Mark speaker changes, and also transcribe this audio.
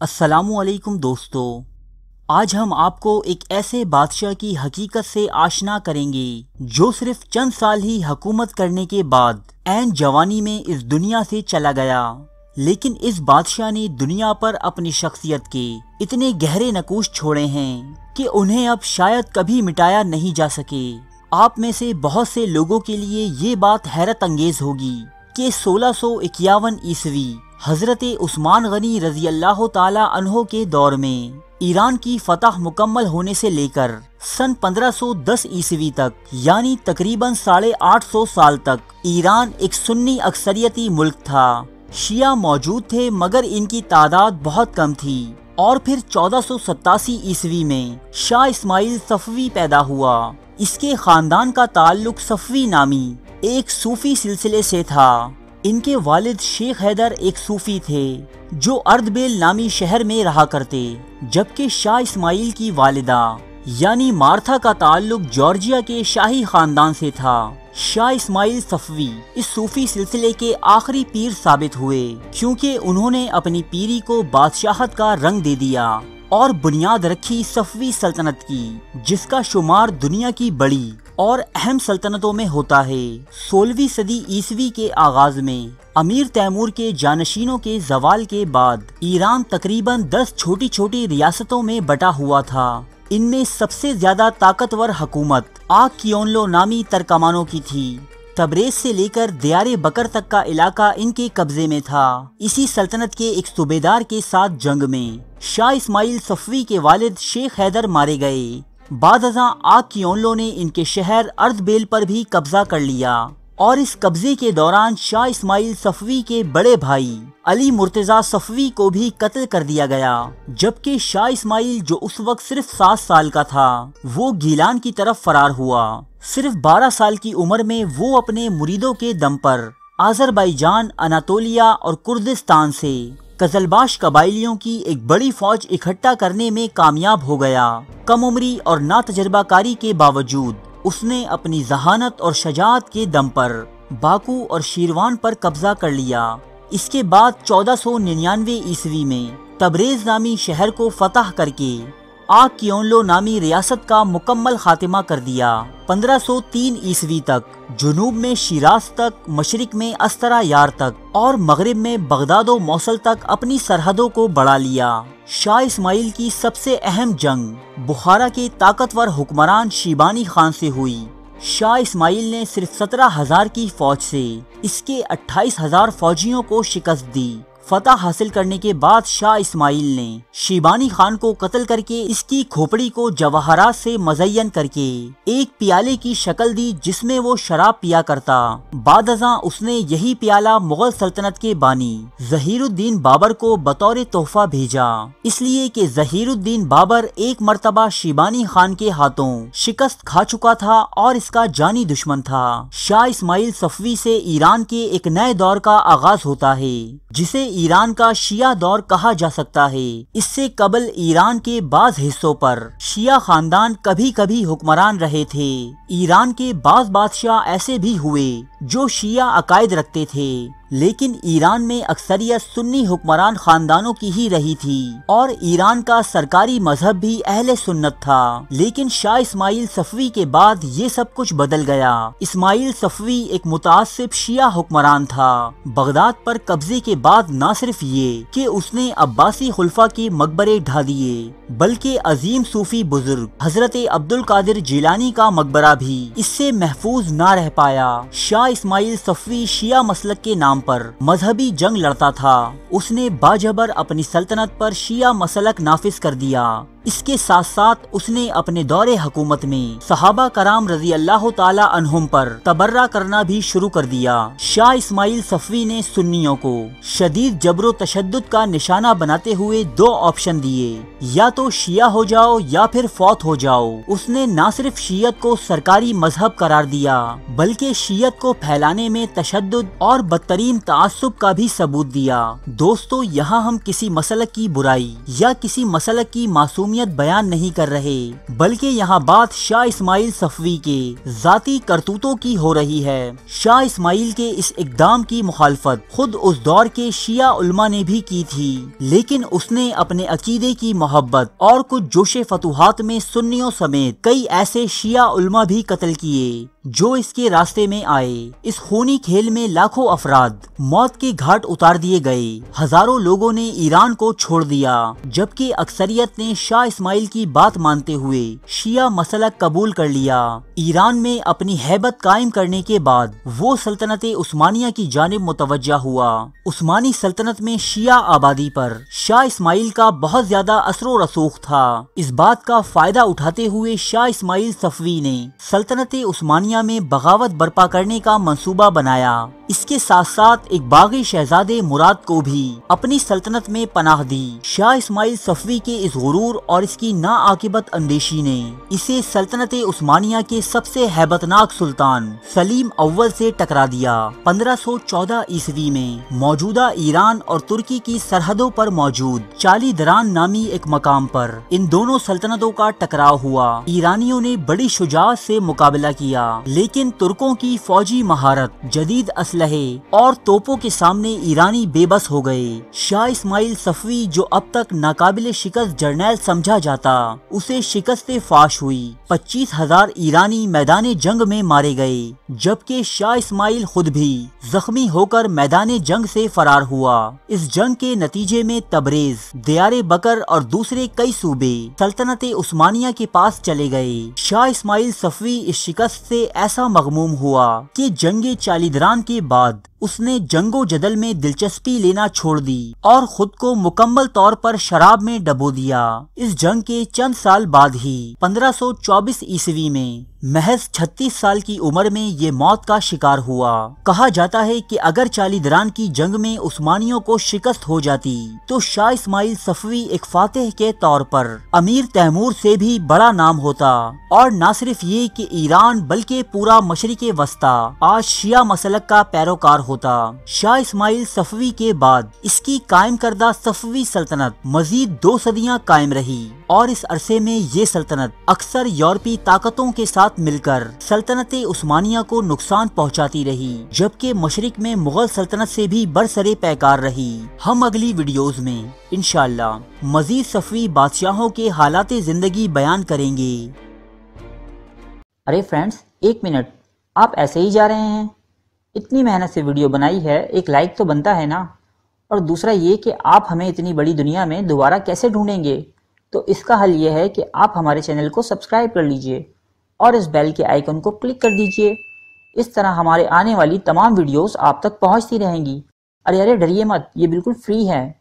Speaker 1: السلام علیکم دوستو۔ آج ہم آپ کو ایک ایسے بادشاہ کی حقیقت سے آشنا کریں گے جو صرف چند سال ہی حکومت کرنے کے بعد این جوانی میں اس دنیا سے چلا گیا۔ لیکن اس بادشاہ نے دنیا پر اپنی شخصیت کے اتنے گہرے نکوش چھوڑے ہیں کہ انہیں اب شاید کبھی مٹایا نہیں جا سکے۔ آپ میں سے بہت سے لوگوں کے لیے یہ بات حیرت انگیز ہوگی کہ سولہ سو اکیاون عیسوی حضرت عثمان غنی رضی اللہ تعالی عنہ کے دور میں ایران کی فتح مکمل ہونے سے لے کر سن پندرہ سو دس عیسوی تک یعنی تقریباً ساڑھے آٹھ سو سال تک، ایران ایک سنی اکثریتی ملک تھا۔ شیعہ موجود تھے مگر ان کی تعداد بہت کم تھی۔ اور پھر چودہ سو ستاسی عیسوی میں شاہ اسماعیل صفوی پیدا ہوا۔ اس کے خاندان کا تعلق صفوی نامی ایک صوفی سلسلے سے تھا۔ ان کے والد شیخ حیدر ایک صوفی تھے جو اردبیل نامی شہر میں رہا کرتے، جبکہ شاہ اسماعیل کی والدہ یعنی مارتھا کا تعلق جارجیا کے شاہی خاندان سے تھا۔ شاہ اسماعیل صفوی اس صوفی سلسلے کے آخری پیر ثابت ہوئے، کیونکہ انہوں نے اپنی پیری کو بادشاہت کا رنگ دے دیا اور بنیاد رکھی صفوی سلطنت کی، جس کا شمار دنیا کی بڑی اور اہم سلطنتوں میں ہوتا ہے۔ سولہویں صدی عیسوی کے آغاز میں امیر تیمور کے جانشینوں کے زوال کے بعد ایران تقریباً دس چھوٹی چھوٹی ریاستوں میں بٹا ہوا تھا۔ ان میں سب سے زیادہ طاقتور حکومت آگ کیونلو نامی ترکمانوں کی تھی۔ تبریز سے لے کر دیار بکر تک کا علاقہ ان کے قبضے میں تھا۔ اسی سلطنت کے ایک صوبیدار کے ساتھ جنگ میں شاہ اسماعیل صفوی کے والد شیخ حیدر مارے گئے۔ بعد ازاں آگ کیونلو نے ان کے شہر ارد بیل پر بھی قبضہ کر لیا اور اس قبضے کے دوران شاہ اسماعیل صفوی کے بڑے بھائی علی مرتضی صفوی کو بھی قتل کر دیا گیا۔ جبکہ شاہ اسماعیل جو اس وقت صرف سات سال کا تھا، وہ گیلان کی طرف فرار ہوا۔ صرف بارہ سال کی عمر میں وہ اپنے مریدوں کے دم پر آذربائی جان اناتولیا اور کردستان سے کزلباش قبائلیوں کی ایک بڑی فوج اکٹھا کرنے میں کامیاب ہو گیا۔ کم عمری اور نا تجربہ کاری کے باوجود، اس نے اپنی ذہانت اور شجاعت کے دم پر باکو اور شیروان پر قبضہ کر لیا۔ اس کے بعد چودہ سو ننانوے عیسوی میں تبریز نامی شہر کو فتح کر کے آگ کیونلو نامی ریاست کا مکمل خاتمہ کر دیا۔ پندرہ سو تین عیسوی تک، جنوب میں شیراز تک، مشرق میں استرا یار تک اور مغرب میں بغداد و موصل تک اپنی سرحدوں کو بڑھا لیا۔ شاہ اسماعیل کی سب سے اہم جنگ بخارا کے طاقتور حکمران شیبانی خان سے ہوئی۔ شاہ اسماعیل نے صرف سترہ ہزار کی فوج سے اس کے اٹھائیس ہزار فوجیوں کو شکست دی۔ فتح حاصل کرنے کے بعد شاہ اسماعیل نے شیبانی خان کو قتل کر کے اس کی کھوپڑی کو جواہرات سے مزین کر کے ایک پیالے کی شکل دی جس میں وہ شراب پیا کرتا۔ بعد ازاں اس نے یہی پیالہ مغل سلطنت کے بانی ظہیر الدین بابر کو بطور تحفہ بھیجا۔ اس لیے کہ ظہیر الدین بابر ایک مرتبہ شیبانی خان کے ہاتھوں شکست کھا چکا تھا اور اس کا جانی دشمن تھا۔ شاہ اسماعیل صفوی سے ایران کے ایک نئے دور کا آغاز ہوتا ہے، جسے ایران کا شیعہ دور کہا جا سکتا ہے۔ اس سے قبل ایران کے بعض حصوں پر شیعہ خاندان کبھی کبھی حکمران رہے تھے۔ ایران کے بعض بادشاہ ایسے بھی ہوئے جو شیعہ عقائد رکھتے تھے۔ لیکن ایران میں اکثریت سنی حکمران خاندانوں کی ہی رہی تھی اور ایران کا سرکاری مذہب بھی اہل سنت تھا۔ لیکن شاہ اسماعیل صفوی کے بعد یہ سب کچھ بدل گیا۔ اسماعیل صفوی ایک متعصب شیعہ حکمران تھا۔ بغداد پر قبضے کے بعد نہ صرف یہ کہ اس نے عباسی خلفہ کے مقبرے ڈھا دیے، بلکہ عظیم صوفی بزرگ حضرت عبد القادر جیلانی کا مقبرہ بھی اس سے محفوظ نہ رہ پایا۔ شاہ اسماعیل صفوی شیعہ مسلک کے نام پر مذہبی جنگ لڑتا تھا۔ اس نے باجبر اپنی سلطنت پر شیعہ مسلک نافذ کر دیا۔ اس کے ساتھ ساتھ اس نے اپنے دور حکومت میں صحابہ کرام رضی اللہ تعالی عنہم پر تبرہ کرنا بھی شروع کر دیا۔ شاہ اسماعیل صفوی نے سنیوں کو شدید جبر و تشدد کا نشانہ بناتے ہوئے دو آپشن دیے۔ یا تو شیعہ ہو جاؤ یا پھر فوت ہو جاؤ۔ اس نے نہ صرف شیعت کو سرکاری مذہب قرار دیا، بلکہ شیعت کو پھیلانے میں تشدد اور بدترین تعصب کا بھی ثبوت دیا۔ دوستو، یہاں ہم کسی مسلک کی برائی یا کسی مسلک کی معصومیت انسانیت بیان نہیں کر رہے، بلکہ یہاں بات شاہ اسماعیل صفوی کے ذاتی کرتوتوں کی ہو رہی ہے۔ شاہ اسماعیل کے اس اقدام کی مخالفت خود اس دور کے شیعہ علماء نے بھی کی تھی، لیکن اس نے اپنے عقیدے کی محبت اور کچھ جوش فتوحات میں سنیوں سمیت کئی ایسے شیعہ علماء بھی قتل کیے۔ جو اس کے راستے میں آئے، اس خونی کھیل میں لاکھوں افراد موت کے گھاٹ اتار دیے گئے۔ ہزاروں لوگوں نے ایران کو چھوڑ دیا، جبکہ اکثریت نے شاہ اسماعیل کی بات مانتے ہوئے شیعہ مسلک قبول کر لیا۔ ایران میں اپنی حیبت قائم کرنے کے بعد وہ سلطنت عثمانیہ کی جانب متوجہ ہوا۔ عثمانی سلطنت میں شیعہ آبادی پر شاہ اسماعیل کا بہت زیادہ اثر و رسوخ تھا۔ اس بات کا فائدہ اٹھاتے ہوئے شاہ اسماعیل صفوی نے سلطنت عثمانیہ میں بغاوت برپا کرنے کا منصوبہ بنایا۔ اس کے ساتھ ساتھ ایک باغی شہزادے مراد کو بھی اپنی سلطنت میں پناہ دی۔ شاہ اسماعیل صفوی کے اس غرور اور اس کی نا اندیشی نے اسے سلطنت عثمانیہ کے سب سے حیبتناک سلطان سلیم اول سے ٹکرا دیا۔ پندرہ سو چودہ عیسوی میں موجودہ ایران اور ترکی کی سرحدوں پر موجود چالی دران نامی ایک مقام پر ان دونوں سلطنتوں کا ٹکراؤ ہوا۔ ایرانیوں نے بڑی شجاعت سے مقابلہ کیا۔ لیکن ترکوں کی فوجی مہارت جدید اسلحے اور توپوں کے سامنے ایرانی بے بس ہو گئے۔ شاہ اسماعیل صفوی جو اب تک ناقابل شکست جرنیل سمجھا جاتا، اسے شکست فاش ہوئی۔ پچیس ہزار ایرانی میدان جنگ میں مارے گئے، جبکہ شاہ اسماعیل خود بھی زخمی ہو کر میدان جنگ سے فرار ہوا۔ اس جنگ کے نتیجے میں تبریز، دیار بکر اور دوسرے کئی صوبے سلطنت عثمانیہ کے پاس چلے گئے۔ شاہ اسماعیل صفوی اس شکست سے ایسا مغموم ہوا کہ جنگ چالیدران کے بعد اس نے جنگ و جدل میں دلچسپی لینا چھوڑ دی اور خود کو مکمل طور پر شراب میں ڈبو دیا۔ اس جنگ کے چند سال بعد ہی، پندرہ سو چوبیس عیسوی میں، محض چھتیس سال کی عمر میں یہ موت کا شکار ہوا۔ کہا جاتا ہے کہ اگر چالی دران کی جنگ میں عثمانیوں کو شکست ہو جاتی، تو شاہ اسماعیل صفوی ایک فاتح کے طور پر امیر تیمور سے بھی بڑا نام ہوتا۔ اور نہ صرف یہ کہ ایران بلکہ پورا مشرق وسطی، آج شیعہ مسلک کا پیروکار ہوتا۔ شاہ اسماعیل صفوی کے بعد اس کی قائم کردہ صفوی سلطنت مزید دو صدیاں قائم رہی اور اس عرصے میں یہ سلطنت اکثر یورپی طاقتوں کے ساتھ مل کر سلطنت عثمانیہ کو نقصان پہنچاتی رہی، جبکہ مشرق میں مغل سلطنت سے بھی برسرے پیکار رہی۔ ہم اگلی ویڈیوز میں انشاءاللہ مزید صفوی بادشاہوں کے حالات زندگی بیان کریں گے۔
Speaker 2: ارے فرینڈز، ایک منٹ، آپ ایسے ہی جا رہے ہیں۔ اتنی محنت سے ویڈیو بنائی ہے، ایک لائک تو بنتا ہے نا۔ اور دوسرا یہ کہ آپ ہمیں اتنی بڑی دنیا میں دوبارہ کیسے ڈھونڈیں گے؟ تو اس کا حل یہ ہے کہ آپ ہمارے چینل کو سبسکرائب کر لیجیے اور اس بیل کے آئیکن کو کلک کر دیجیے۔ اس طرح ہمارے آنے والی تمام ویڈیوز آپ تک پہنچتی رہیں گی۔ ارے ارے، ڈریے مت، یہ بالکل فری ہے۔